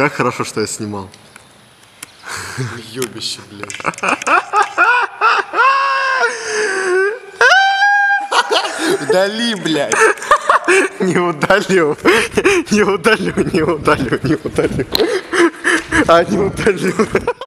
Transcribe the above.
Как хорошо, что я снимал. Ёбище, блядь. Удали, блядь. Не удалю. Не удалю, не удалю, не удалю. А, не удалю.